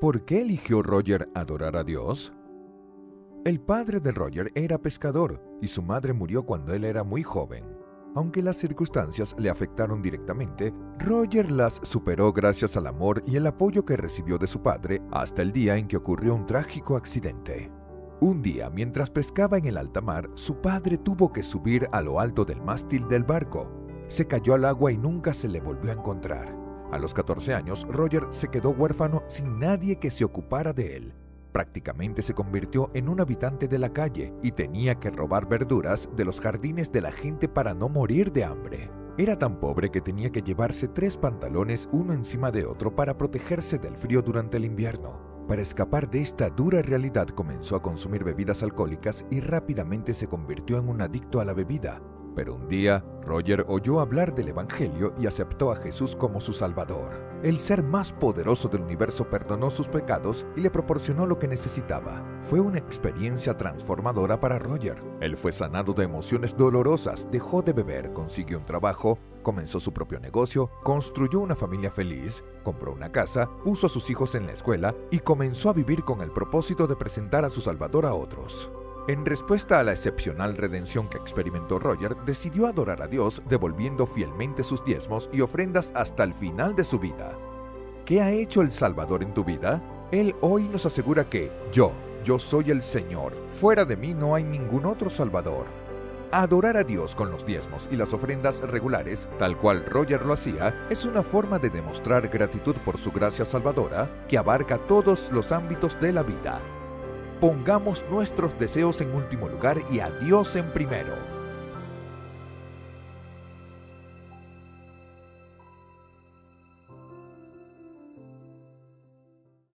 ¿Por qué eligió Roger adorar a Dios? El padre de Roger era pescador y su madre murió cuando él era muy joven. Aunque las circunstancias le afectaron directamente, Roger las superó gracias al amor y el apoyo que recibió de su padre hasta el día en que ocurrió un trágico accidente. Un día, mientras pescaba en el alta mar, su padre tuvo que subir a lo alto del mástil del barco. Se cayó al agua y nunca se le volvió a encontrar. A los 14 años, Roger se quedó huérfano sin nadie que se ocupara de él. Prácticamente se convirtió en un habitante de la calle y tenía que robar verduras de los jardines de la gente para no morir de hambre. Era tan pobre que tenía que llevarse tres pantalones uno encima de otro para protegerse del frío durante el invierno. Para escapar de esta dura realidad comenzó a consumir bebidas alcohólicas y rápidamente se convirtió en un adicto a la bebida. Pero un día, Roger oyó hablar del Evangelio y aceptó a Jesús como su Salvador. El ser más poderoso del universo perdonó sus pecados y le proporcionó lo que necesitaba. Fue una experiencia transformadora para Roger. Él fue sanado de emociones dolorosas, dejó de beber, consiguió un trabajo, comenzó su propio negocio, construyó una familia feliz, compró una casa, puso a sus hijos en la escuela y comenzó a vivir con el propósito de presentar a su Salvador a otros. En respuesta a la excepcional redención que experimentó Roger, decidió adorar a Dios devolviendo fielmente sus diezmos y ofrendas hasta el final de su vida. ¿Qué ha hecho el Salvador en tu vida? Él hoy nos asegura que yo, yo soy el Señor, fuera de mí no hay ningún otro Salvador. Adorar a Dios con los diezmos y las ofrendas regulares, tal cual Roger lo hacía, es una forma de demostrar gratitud por su gracia salvadora que abarca todos los ámbitos de la vida. Pongamos nuestros deseos en último lugar y a Dios en primero.